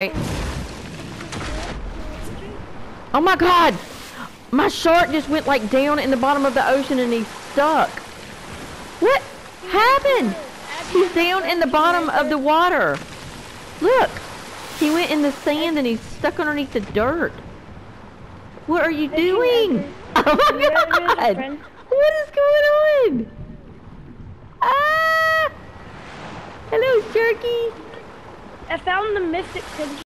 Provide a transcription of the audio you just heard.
Oh my god! My shark just went like down in the bottom of the ocean and he's stuck. What happened? He's down in the bottom of the water. Look! He went in the sand and he's stuck underneath the dirt. What are you doing? Oh my god! What is going on? Ah! Hello, Jerky. I found the mystic